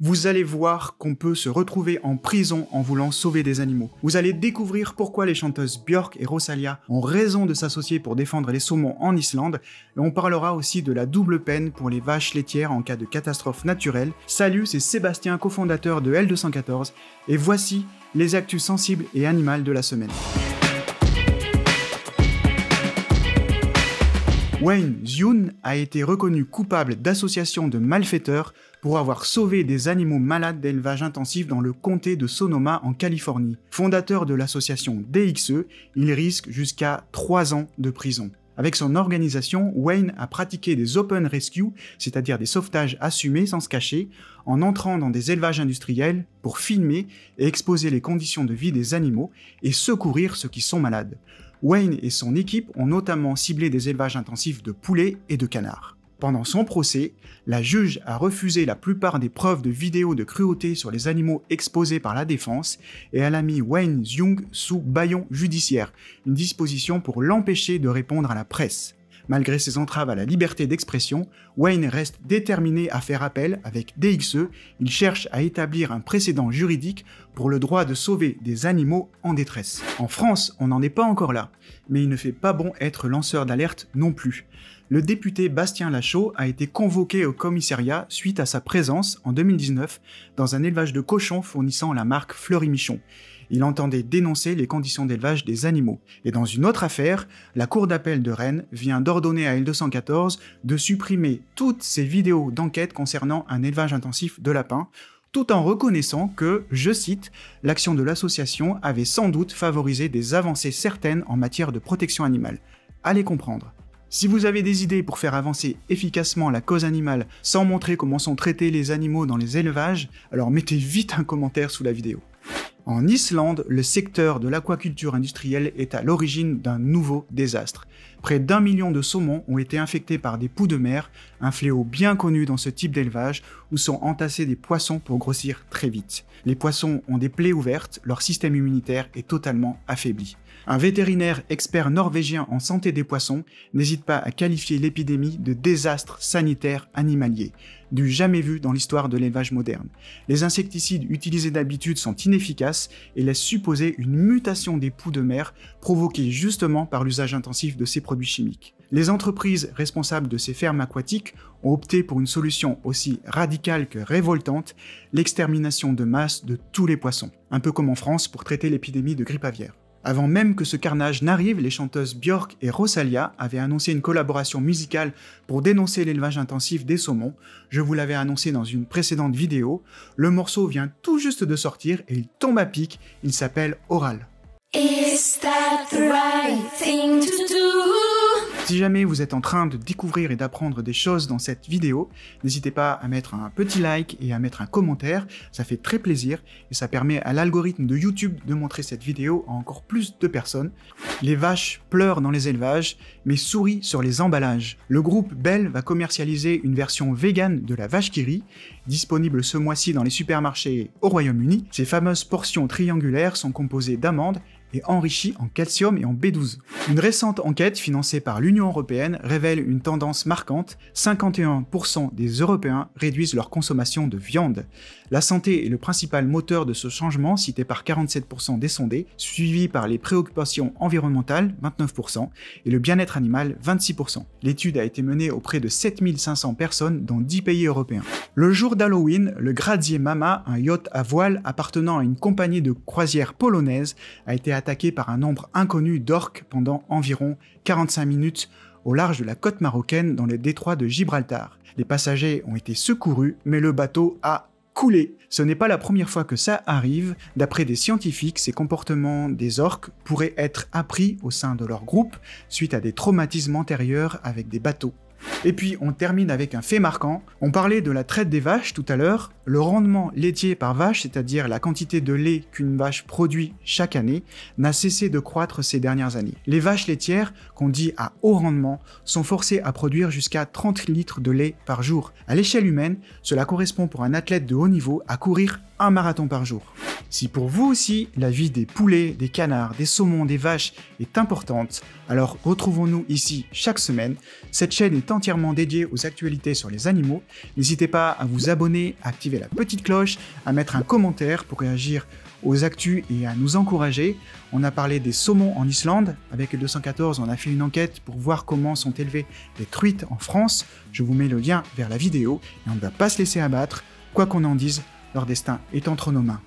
Vous allez voir qu'on peut se retrouver en prison en voulant sauver des animaux. Vous allez découvrir pourquoi les chanteuses Björk et Rosalia ont raison de s'associer pour défendre les saumons en Islande, on parlera aussi de la double peine pour les vaches laitières en cas de catastrophe naturelle. Salut, c'est Sébastien, cofondateur de L214, et voici les actus sensibles et animales de la semaine. Wayne Zhun a été reconnu coupable d'association de malfaiteurs pour avoir sauvé des animaux malades d'élevage intensif dans le comté de Sonoma en Californie. Fondateur de l'association DXE, il risque jusqu'à 3 ans de prison. Avec son organisation, Wayne a pratiqué des open rescue, c'est-à-dire des sauvetages assumés sans se cacher, en entrant dans des élevages industriels pour filmer et exposer les conditions de vie des animaux et secourir ceux qui sont malades. Wayne et son équipe ont notamment ciblé des élevages intensifs de poulets et de canards. Pendant son procès, la juge a refusé la plupart des preuves de vidéos de cruauté sur les animaux exposés par la défense et elle a mis Wayne Young sous baillon judiciaire, une disposition pour l'empêcher de répondre à la presse. Malgré ses entraves à la liberté d'expression, Wayne reste déterminé à faire appel avec DXE, il cherche à établir un précédent juridique pour le droit de sauver des animaux en détresse. En France, on n'en est pas encore là, mais il ne fait pas bon être lanceur d'alerte non plus. Le député Bastien Lachaud a été convoqué au commissariat suite à sa présence en 2019 dans un élevage de cochons fournissant la marque Fleury Michon il entendait dénoncer les conditions d'élevage des animaux. Et dans une autre affaire, la Cour d'appel de Rennes vient d'ordonner à L214 de supprimer toutes ces vidéos d'enquête concernant un élevage intensif de lapins, tout en reconnaissant que, je cite, l'action de l'association avait sans doute favorisé des avancées certaines en matière de protection animale. Allez comprendre. Si vous avez des idées pour faire avancer efficacement la cause animale sans montrer comment sont traités les animaux dans les élevages, alors mettez vite un commentaire sous la vidéo. En Islande, le secteur de l'aquaculture industrielle est à l'origine d'un nouveau désastre. Près d'un million de saumons ont été infectés par des poux de mer, un fléau bien connu dans ce type d'élevage où sont entassés des poissons pour grossir très vite. Les poissons ont des plaies ouvertes, leur système immunitaire est totalement affaibli. Un vétérinaire expert norvégien en santé des poissons n'hésite pas à qualifier l'épidémie de désastre sanitaire animalier du jamais vu dans l'histoire de l'élevage moderne. Les insecticides utilisés d'habitude sont inefficaces et laissent supposer une mutation des poux de mer provoquée justement par l'usage intensif de ces produits chimiques. Les entreprises responsables de ces fermes aquatiques ont opté pour une solution aussi radicale que révoltante, l'extermination de masse de tous les poissons, un peu comme en France pour traiter l'épidémie de grippe aviaire. Avant même que ce carnage n'arrive, les chanteuses Björk et Rosalia avaient annoncé une collaboration musicale pour dénoncer l'élevage intensif des saumons. Je vous l'avais annoncé dans une précédente vidéo. Le morceau vient tout juste de sortir et il tombe à pic. Il s'appelle Oral. Si jamais vous êtes en train de découvrir et d'apprendre des choses dans cette vidéo, n'hésitez pas à mettre un petit like et à mettre un commentaire, ça fait très plaisir et ça permet à l'algorithme de YouTube de montrer cette vidéo à encore plus de personnes. Les vaches pleurent dans les élevages, mais sourient sur les emballages. Le groupe Bell va commercialiser une version vegan de la vache qui disponible ce mois-ci dans les supermarchés au Royaume-Uni. Ces fameuses portions triangulaires sont composées d'amandes et enrichi en calcium et en B12. Une récente enquête financée par l'Union européenne révèle une tendance marquante, 51% des Européens réduisent leur consommation de viande. La santé est le principal moteur de ce changement, cité par 47% des sondés, suivi par les préoccupations environnementales, 29%, et le bien-être animal, 26%. L'étude a été menée auprès de 7500 personnes dans 10 pays européens. Le jour d'Halloween, le Grazier Mama, un yacht à voile appartenant à une compagnie de croisière polonaise, a été attaqué par un nombre inconnu d'orques pendant environ 45 minutes au large de la côte marocaine dans le détroit de Gibraltar. Les passagers ont été secourus, mais le bateau a coulé. Ce n'est pas la première fois que ça arrive. D'après des scientifiques, ces comportements des orques pourraient être appris au sein de leur groupe suite à des traumatismes antérieurs avec des bateaux. Et puis on termine avec un fait marquant. On parlait de la traite des vaches tout à l'heure. Le rendement laitier par vache, c'est-à-dire la quantité de lait qu'une vache produit chaque année, n'a cessé de croître ces dernières années. Les vaches laitières, qu'on dit à haut rendement, sont forcées à produire jusqu'à 30 litres de lait par jour. À l'échelle humaine, cela correspond pour un athlète de haut niveau à courir un marathon par jour. Si pour vous aussi, la vie des poulets, des canards, des saumons, des vaches est importante, alors retrouvons-nous ici chaque semaine. Cette chaîne est entièrement dédiée aux actualités sur les animaux. N'hésitez pas à vous abonner, à activer la petite cloche, à mettre un commentaire pour réagir aux actus et à nous encourager. On a parlé des saumons en Islande. Avec le 214, on a fait une enquête pour voir comment sont élevées les truites en France. Je vous mets le lien vers la vidéo et on ne va pas se laisser abattre. Quoi qu'on en dise, leur destin est entre nos mains.